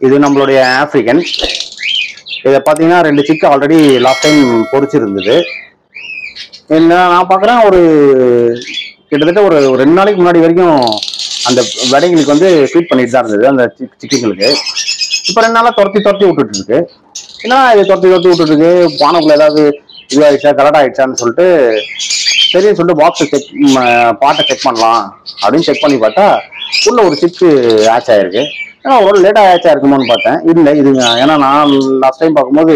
இது நம்மளுடைய ஆப்பிரிக்கன் இதை பார்த்தீங்கன்னா ரெண்டு சிக்கு ஆல்ரெடி லாஸ்ட் டைம் பொரிச்சிருந்தது என்ன நான் பார்க்குறேன் ஒரு கிட்டத்தட்ட ஒரு ரெண்டு நாளைக்கு முன்னாடி வரைக்கும் அந்த விடைங்களுக்கு வந்து ஃபீட் பண்ணிட்டு தான் இருந்தது அந்த சிக் சிக்கிங்களுக்கு இப்போ ரெண்டு நாளாக துரத்தி துரத்தி விட்டுட்டு இருக்கு ஏன்னா இது துரத்தி துரத்தி விட்டுட்டு இருக்கு பானைக்குள்ள ஏதாவது இதுவாகிடுச்சா கரெக்டாக ஆயிடுச்சான்னு சொல்லிட்டு சரின்னு சொல்லிட்டு பாக்ஸை செக் பாட்டை செக் பண்ணலாம் அப்படின்னு செக் பண்ணி பார்த்தா உள்ள ஒரு சிப்பு ஆச் ஆயிருக்கு. ஏன்னா ஒரு லேட்டாக ஆச் ஆயிருக்குமோன்னு பார்த்தேன். இல்லை இதுங்க ஏன்னா நான் லாஸ்ட் டைம் பார்க்கும்போது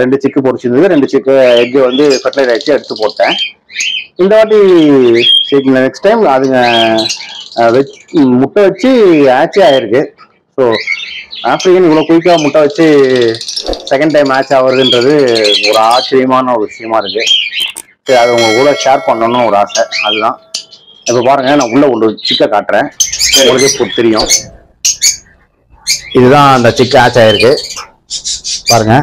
ரெண்டு சிக்கு பொறிச்சிருந்தது ரெண்டு சிக்கு எக்கு வந்து ஃபெர்டிலைட் ஆயிடுச்சு எடுத்து போட்டேன். இந்த வாட்டி நெக்ஸ்ட் டைம் அதுங்க அஹ், வெச் முட்டை வச்சு ஆச்சே ஆயிருக்கு. ஸோ ஆப்பிரிக்கன் இவ்வளோ குயிக்காக முட்டை வச்சு செகண்ட் டைம் மேட்ச் ஆகுறதுன்றது ஒரு ஆச்சரியமான ஒரு விஷயமா இருக்குது சரி அது உங்க கூட ஷேர் பண்ணணும்னு ஒரு ஆசை. அதுதான். இப்போ பாருங்க நான் உள்ள ஒன்று சிக்கை காட்டுறேன். உங்களுக்கே தெரியும். இதுதான் அந்த சிக்கு ஆச் ஆயிருக்கு. பாருங்க.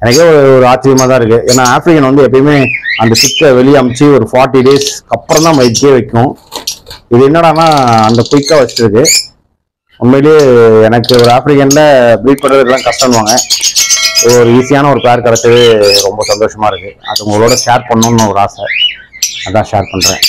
எனக்கே ஒரு ஒரு ஆச்சரியமா தான் இருக்கு. ஏன்னா ஆப்பிரிக்கன் வந்து எப்பயுமே அந்த சிக்கை வெளியே அமுச்சு ஒரு ஃபார்ட்டி டேஸ் அப்புறம் தான் வைக்கே வைக்கும். இது என்னடான்னா அந்த குயிக்காக வச்சிருக்கு. உண்மையிலேயே எனக்கு ஒரு ஆப்பிரிக்கன்ல ப்ரீட் பண்ணுறதுலாம் கஷ்டம்வாங்க ஒரு ஈஸியான ஒரு பேர் கிடச்சது ரொம்ப சந்தோஷமாக இருக்குது அது உங்களோட ஷேர் பண்ணணும்னு ஒரு ஆசை. அதான் ஷேர் பண்ணுறேன்